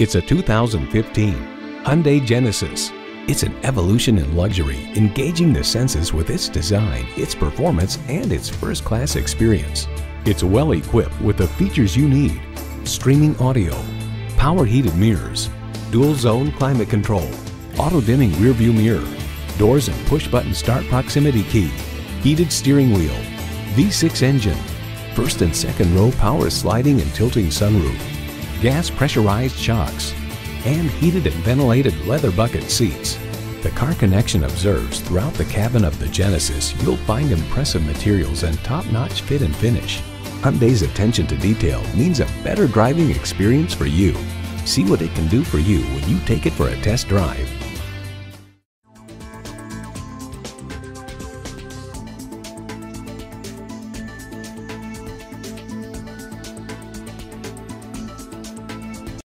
It's a 2015 Hyundai Genesis. It's an evolution in luxury, engaging the senses with its design, its performance, and its first-class experience. It's well equipped with the features you need. Streaming audio, power heated mirrors, dual zone climate control, auto dimming rear view mirror, doors and push button start proximity key, heated steering wheel, V6 engine, first and second row power sliding and tilting sunroof, gas pressurized shocks, and heated and ventilated leather bucket seats. The Car Connection observes throughout the cabin of the Genesis, you'll find impressive materials and top-notch fit and finish. Hyundai's attention to detail means a better driving experience for you. See what it can do for you when you take it for a test drive.